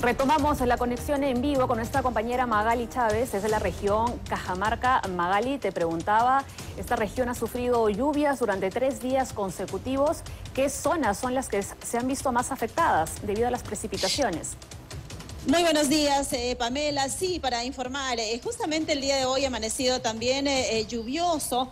Retomamos la conexión en vivo con nuestra compañera Magali Chávez, es de la región Cajamarca. Magali, te preguntaba, esta región ha sufrido lluvias durante tres días consecutivos. ¿Qué zonas son las que se han visto más afectadas debido a las precipitaciones? Muy buenos días, eh, Pamela. Sí, para informar, eh, justamente el día de hoy amanecido también eh, lluvioso.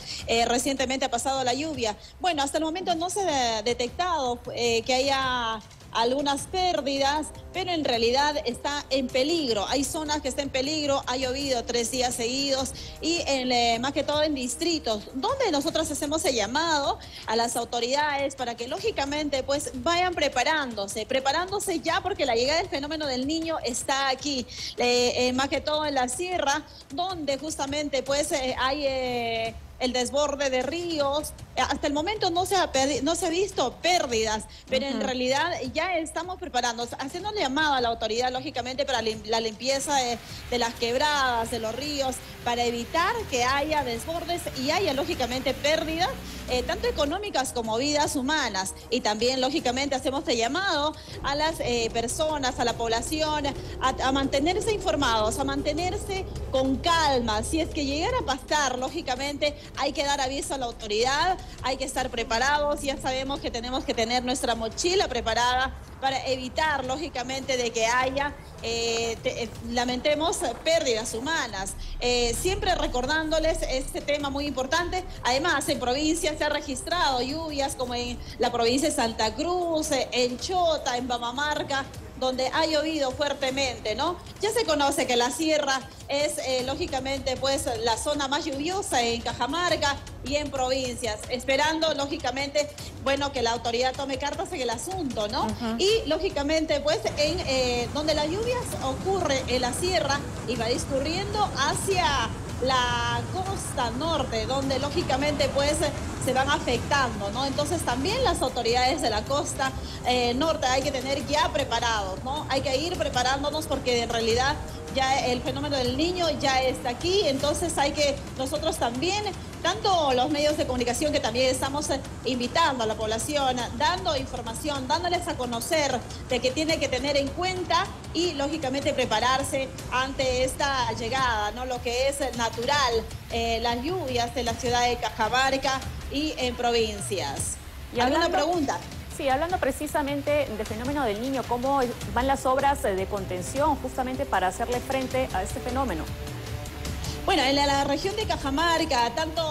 recientemente ha pasado la lluvia. Bueno, hasta el momento no se ha detectado que haya algunas pérdidas, pero en realidad está en peligro. Hay zonas que están en peligro, ha llovido tres días seguidos y en, eh, más que todo en distritos, donde nosotros hacemos el llamado a las autoridades para que lógicamente pues vayan preparándose, preparándose ya porque la llegada del fenómeno del niño está aquí, eh, eh, más que todo en la sierra, donde justamente pues hay el desborde de ríos. Hasta el momento no se ha, no se ha visto pérdidas, pero en realidad ya estamos preparando, haciendo un llamado a la autoridad, lógicamente, para la limpieza de, las quebradas, de los ríos, para evitar que haya desbordes y haya, lógicamente, pérdidas, eh, tanto económicas como vidas humanas. Y también, lógicamente, hacemos este llamado a las eh, personas, a la población, a, a mantenerse informados, a mantenerse con calma. Si es que llegara a pasar, lógicamente, hay que dar aviso a la autoridad, hay que estar preparados, ya sabemos que tenemos que tener nuestra mochila preparada para evitar, lógicamente, de que haya, eh, eh, lamentemos, pérdidas humanas. Eh, siempre recordándoles este tema muy importante. Además, en provincias se ha registrado lluvias como en la provincia de Santa Cruz, en Chota, en Bamamarca, donde ha llovido fuertemente, ¿no? Ya se conoce que la sierra es eh, lógicamente pues la zona más lluviosa en Cajamarca y en provincias, esperando lógicamente, bueno, que la autoridad tome cartas en el asunto, ¿no? Y lógicamente pues en eh, donde las lluvias ocurre en la sierra y va discurriendo hacia la costa norte, donde lógicamente pues se van afectando, ¿no? Entonces también las autoridades de la costa eh, norte hay que tener ya preparados, ¿no? Hay que ir preparándonos porque en realidad ya el fenómeno del niño ya está aquí, entonces hay que nosotros también, tanto los medios de comunicación que también estamos eh, invitando a la población, dando información, dándoles a conocer de que tiene que tener en cuenta y lógicamente prepararse ante esta llegada, ¿no? Lo que es natural, eh, las lluvias de la ciudad de Cajamarca y en provincias. ¿Y ¿Alguna pregunta? Sí, hablando precisamente del fenómeno del niño, ¿cómo van las obras de contención justamente para hacerle frente a este fenómeno? Bueno, en la, región de Cajamarca, tanto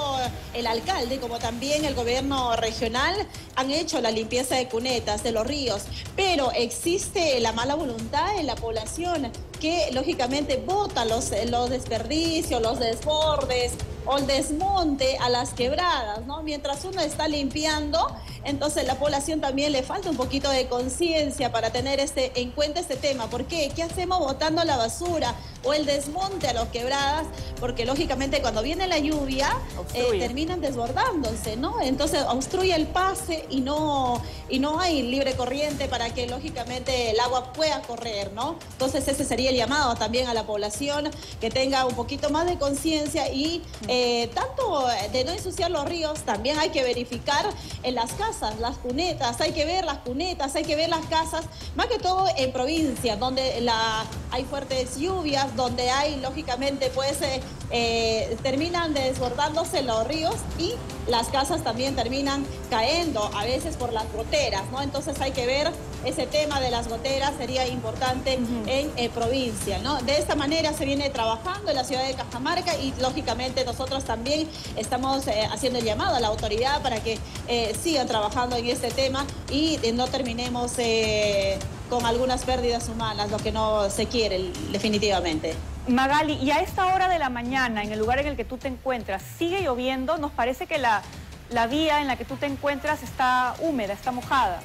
el alcalde como también el gobierno regional han hecho la limpieza de cunetas de los ríos, pero existe la mala voluntad en la población que lógicamente vota los, los desperdicios, los desbordes o el desmonte a las quebradas, ¿no? Mientras uno está limpiando, entonces la población también le falta un poquito de conciencia para tener este, en cuenta este tema. ¿Por qué? ¿Qué hacemos botando la basura o el desmonte a las quebradas? Porque lógicamente cuando viene la lluvia eh, terminan desbordándose, ¿no? Entonces obstruye el pase y no, y no hay libre corriente para que lógicamente el agua pueda correr, ¿no? Entonces ese sería el llamado también a la población que tenga un poquito más de conciencia y eh, tanto de no ensuciar los ríos, también hay que verificar en las casas, las cunetas, hay que ver las cunetas, hay que ver las casas, más que todo en provincias donde la, hay fuertes lluvias, donde hay lógicamente pues eh, eh, terminan desbordándose los ríos y las casas también terminan cayendo a veces por las goteras, ¿no? Entonces hay que ver ese tema de las goteras, sería importante en provincia, ¿no? De esta manera se viene trabajando en la ciudad de Cajamarca y lógicamente nosotros también estamos eh, haciendo el llamado a la autoridad para que eh, sigan trabajando en este tema y eh, no terminemos con algunas pérdidas humanas, lo que no se quiere definitivamente. Magali, y a esta hora de la mañana, en el lugar en el que tú te encuentras, sigue lloviendo, nos parece que la, la vía en la que tú te encuentras está húmeda, está mojada.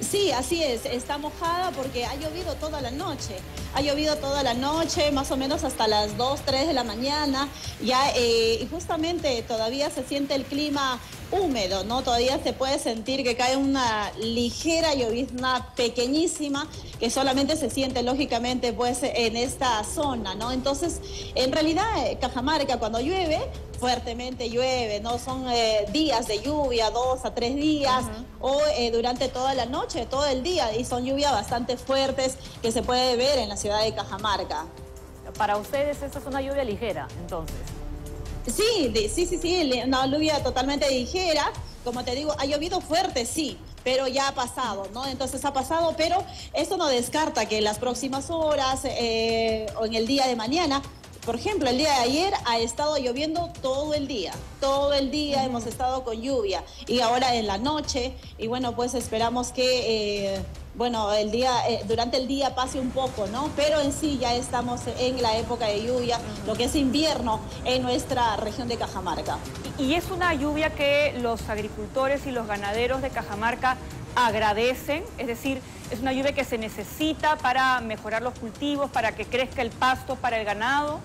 Sí, así es, está mojada porque ha llovido toda la noche. Ha llovido toda la noche, más o menos hasta las 2, 3 de la mañana. Ya, eh, y justamente todavía se siente el clima húmedo, ¿no? Todavía se puede sentir que cae una ligera llovizna pequeñísima que solamente se siente lógicamente pues en esta zona, ¿no? Entonces, en realidad eh, Cajamarca cuando llueve fuertemente llueve, ¿no? Son eh, días de lluvia, dos a tres días, o eh, durante toda la noche, todo el día, y son lluvias bastante fuertes que se puede ver en la ciudad de Cajamarca. Para ustedes esta es una lluvia ligera, entonces. Sí, sí, sí, sí, una lluvia totalmente ligera. Como te digo, ha llovido fuerte, sí, pero ya ha pasado, ¿no? Entonces ha pasado, pero esto no descarta que en las próximas horas eh, o en el día de mañana por ejemplo, el día de ayer ha estado lloviendo todo el día, todo el día hemos estado con lluvia y ahora en la noche y bueno, pues esperamos que... Eh, bueno, el día, eh, durante el día pase un poco, ¿no? Pero en sí ya estamos en la época de lluvia, lo que es invierno en nuestra región de Cajamarca. Y es una lluvia que los agricultores y los ganaderos de Cajamarca agradecen, es decir, es una lluvia que se necesita para mejorar los cultivos, para que crezca el pasto para el ganado.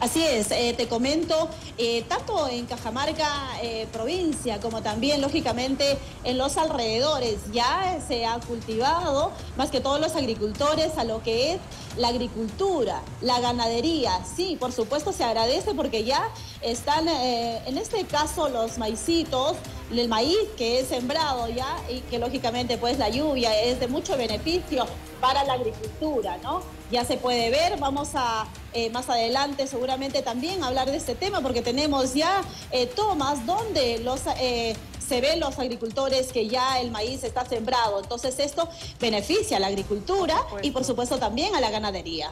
Así es, eh, te comento, eh, tanto en Cajamarca eh, provincia como también lógicamente en los alrededores ya se ha cultivado más que todos los agricultores a lo que es la agricultura, la ganadería. Sí, por supuesto se agradece porque ya están, en este caso los maicitos, el maíz que es sembrado ya y que lógicamente pues la lluvia es de mucho beneficio para la agricultura, ¿no? Ya se puede ver, vamos a más adelante seguramente también hablar de este tema porque tenemos ya eh, tomas donde los... Eh, se ven los agricultores que ya el maíz está sembrado. Entonces esto beneficia a la agricultura y por supuesto también a la ganadería.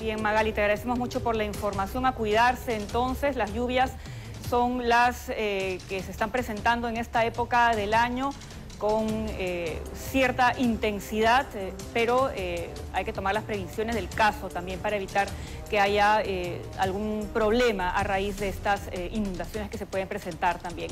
Bien, Magali, te agradecemos mucho por la información. A cuidarse entonces, las lluvias son las eh, que se están presentando en esta época del año con eh, cierta intensidad, eh, pero eh, hay que tomar las previsiones del caso también para evitar que haya algún problema a raíz de estas inundaciones que se pueden presentar también.